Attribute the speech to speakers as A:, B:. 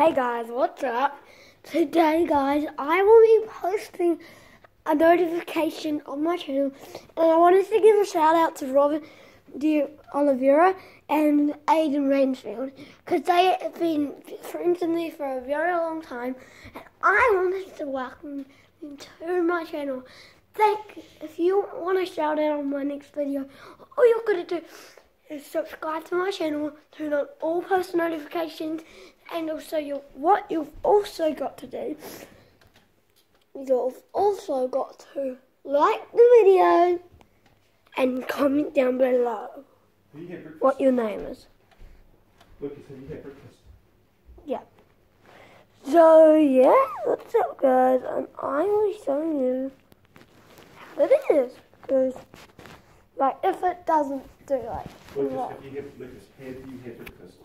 A: Hey guys, what's up? Today, guys, I will be posting a notification on my channel, and I wanted to give a shout out to Robert De Oliveira and Aiden Rainsfield because they have been friends with me for a very long time, and I wanted to welcome them to my channel. Thank you. if you want a shout out on my next video, all you're gonna do is subscribe to my channel, turn on all post notifications, and also you what you've also got to do you've also got to like the video and comment down below
B: you
A: what your name is.
B: Lucas, have you had breakfast?
A: Yeah. So yeah, what's up guys? And I will show you how it is. Because like if it doesn't do like
B: Lucas,
A: what?
B: have you Lucas, have you had breakfast?